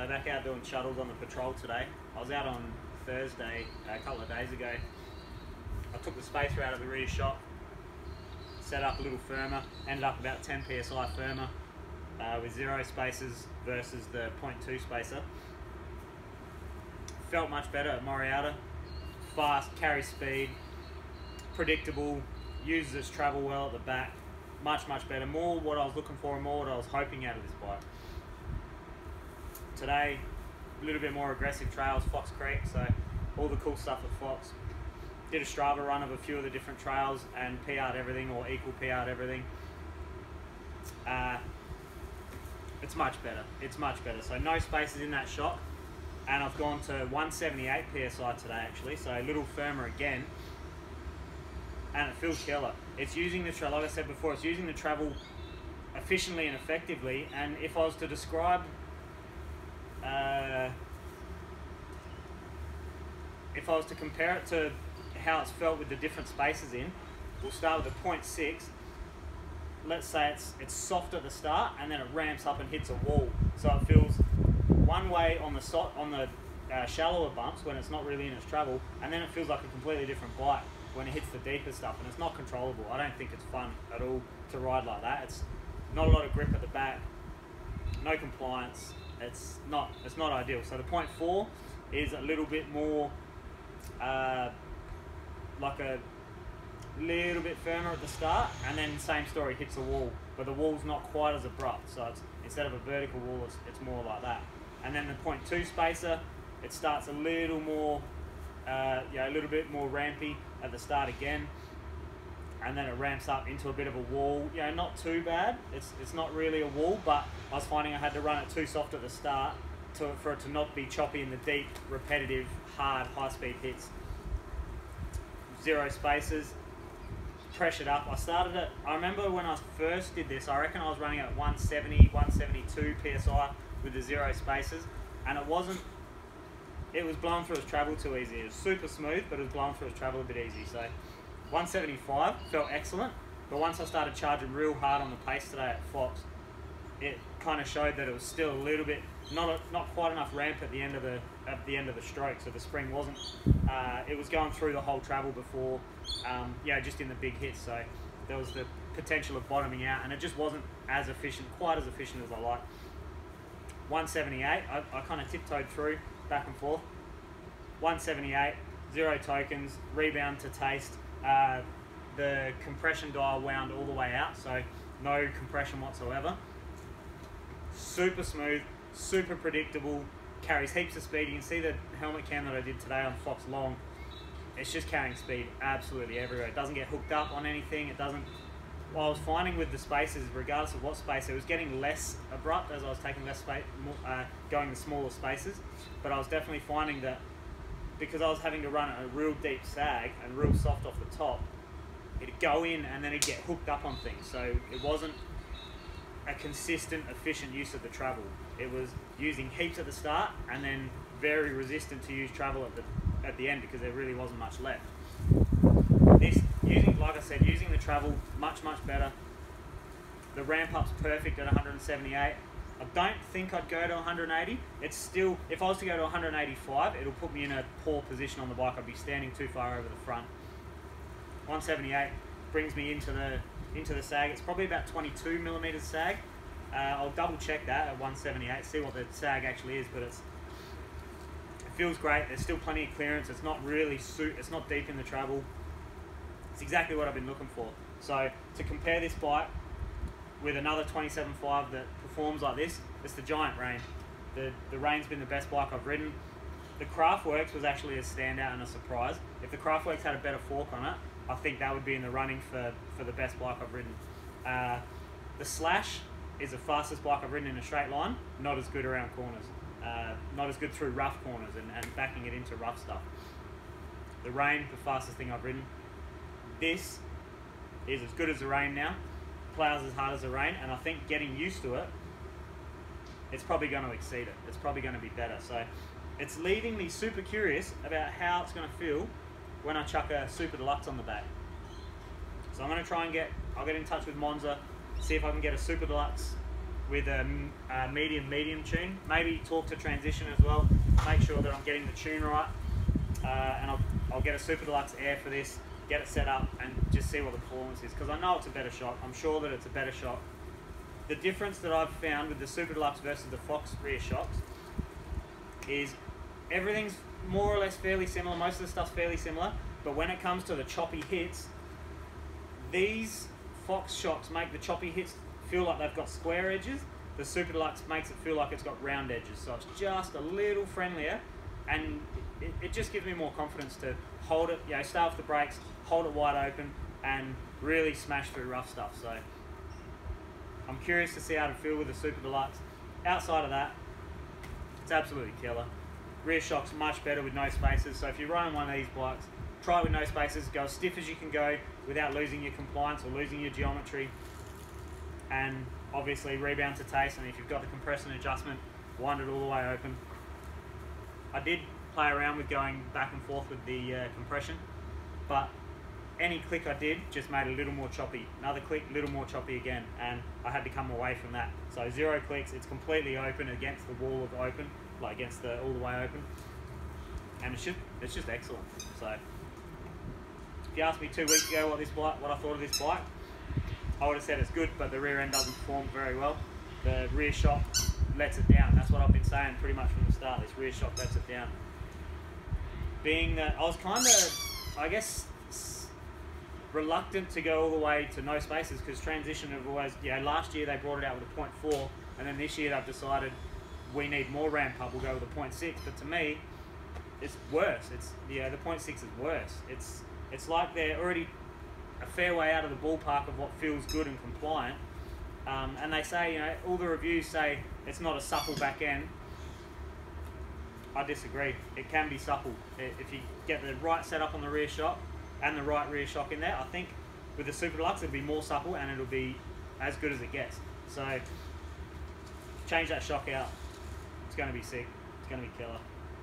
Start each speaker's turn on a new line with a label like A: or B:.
A: So back out doing shuttles on the patrol today. I was out on Thursday a couple of days ago. I took the spacer out of the rear shock, set up a little firmer, ended up about 10 psi firmer uh, with zero spacers versus the 0.2 spacer. Felt much better at Moriata. Fast, carry speed, predictable, uses its travel well at the back. Much, much better. More what I was looking for and more what I was hoping out of this bike. Today, a little bit more aggressive trails, Fox Creek, so all the cool stuff at Fox. Did a Strava run of a few of the different trails and PR'd everything or equal PR'd everything. Uh, it's much better. It's much better. So no spaces in that shock. And I've gone to 178 PSI today actually, so a little firmer again. And it feels killer. It's using the like I said before, it's using the travel efficiently and effectively. And if I was to describe uh, if I was to compare it to how it's felt with the different spaces in, we'll start with a 0.6. Let's say it's it's soft at the start and then it ramps up and hits a wall. So it feels one way on the so, on the uh, shallower bumps when it's not really in its travel, and then it feels like a completely different bike when it hits the deeper stuff and it's not controllable. I don't think it's fun at all to ride like that. It's not a lot of grip at the back, no compliance. It's not it's not ideal. So the point four is a little bit more uh, like a little bit firmer at the start, and then same story hits a wall, but the wall's not quite as abrupt. So it's instead of a vertical wall, it's, it's more like that. And then the point two spacer, it starts a little more, uh, yeah, a little bit more rampy at the start again, and then it ramps up into a bit of a wall. You know, not too bad. It's it's not really a wall, but I was finding I had to run it too soft at the start to, for it to not be choppy in the deep, repetitive, hard, high-speed hits. Zero spaces, pressured up. I started it, I remember when I first did this, I reckon I was running at 170, 172 PSI with the zero spaces, and it wasn't, it was blowing through its travel too easy. It was super smooth, but it was blowing through its travel a bit easy. So 175 felt excellent, but once I started charging real hard on the pace today at Fox, it kind of showed that it was still a little bit not a, not quite enough ramp at the end of the at the end of the stroke. So the spring wasn't. Uh, it was going through the whole travel before, um, yeah, just in the big hits. So there was the potential of bottoming out, and it just wasn't as efficient, quite as efficient as I like. 178, I, I kind of tiptoed through back and forth. 178, zero tokens, rebound to taste. Uh, the compression dial wound all the way out, so no compression whatsoever super smooth, super predictable, carries heaps of speed. You can see the helmet cam that I did today on Fox Long. It's just carrying speed absolutely everywhere. It doesn't get hooked up on anything. It doesn't. What I was finding with the spaces, regardless of what space, it was getting less abrupt as I was taking less space, uh, going the smaller spaces. But I was definitely finding that because I was having to run a real deep sag and real soft off the top, it'd go in and then it'd get hooked up on things. So it wasn't a consistent, efficient use of the travel. It was using heaps at the start and then very resistant to use travel at the at the end because there really wasn't much left. This using, like I said, using the travel much much better. The ramp up's perfect at 178. I don't think I'd go to 180. It's still, if I was to go to 185, it'll put me in a poor position on the bike. I'd be standing too far over the front. 178 brings me into the into the sag. It's probably about 22 millimeters sag. Uh, I'll double check that at 178, see what the sag actually is, but it's it feels great. There's still plenty of clearance. It's not really suit. It's not deep in the travel. It's exactly what I've been looking for. So to compare this bike with another 27.5 that performs like this, it's the Giant Reign. The the Reign's been the best bike I've ridden. The Craftworks was actually a standout and a surprise. If the Craftworks had a better fork on it, I think that would be in the running for, for the best bike I've ridden. Uh, the Slash is the fastest bike I've ridden in a straight line, not as good around corners. Uh, not as good through rough corners and, and backing it into rough stuff. The Reign, the fastest thing I've ridden. This is as good as the Reign now, plows as hard as the Reign, and I think getting used to it, it's probably going to exceed it. It's probably going to be better. So it's leaving me super curious about how it's going to feel when I chuck a Super Deluxe on the back. So I'm going to try and get, I'll get in touch with Monza, see if I can get a Super Deluxe with a medium medium tune. Maybe talk to transition as well. Make sure that I'm getting the tune right, uh, and I'll, I'll get a Super Deluxe Air for this. Get it set up and just see what the performance is because I know it's a better shot. I'm sure that it's a better shot. The difference that I've found with the Super Deluxe versus the Fox rear shocks is everything's more or less fairly similar. Most of the stuff's fairly similar, but when it comes to the choppy hits, these Fox shocks make the choppy hits feel like they've got square edges. The Super Deluxe makes it feel like it's got round edges, so it's just a little friendlier, and it, it just gives me more confidence to hold it, you know, start with the brakes, hold it wide open, and really smash through rough stuff. So I'm curious to see how to feel with the Super Deluxe. Outside of that, it's absolutely killer. Rear shock's much better with no spacers. So if you're running one of these bikes, try it with no spacers. Go as stiff as you can go without losing your compliance or losing your geometry. And obviously rebound to taste. And if you've got the compression adjustment, wind it all the way open. I did play around with going back and forth with the uh, compression, but any click I did just made a little more choppy. Another click, little more choppy again, and I had to come away from that. So zero clicks, it's completely open against the wall of open, like against the all the way open, and it's just it's just excellent. So if you asked me two weeks ago what this bike, what I thought of this bike, I would have said it's good, but the rear end doesn't perform very well. The rear shock lets it down. That's what I've been saying pretty much from the start. This rear shock lets it down. Being that I was kind of, I guess, reluctant to go all the way to no spaces because transition have always, you know, last year they brought it out with a 0.4, and then this year they've decided we need more ramp up. We'll go with a 0.6. But to me, it's worse. It's yeah, the 0.6 is worse. It's it's like they're already a fair way out of the ballpark of what feels good and compliant. Um, and they say, you know, all the reviews say it's not a supple back end. I disagree. It can be supple if you get the right setup on the rear shock and the right rear shock in there. I think with the Super Deluxe it'll be more supple and it'll be as good as it gets. So change that shock out. It's going to be sick. It's going to be killer.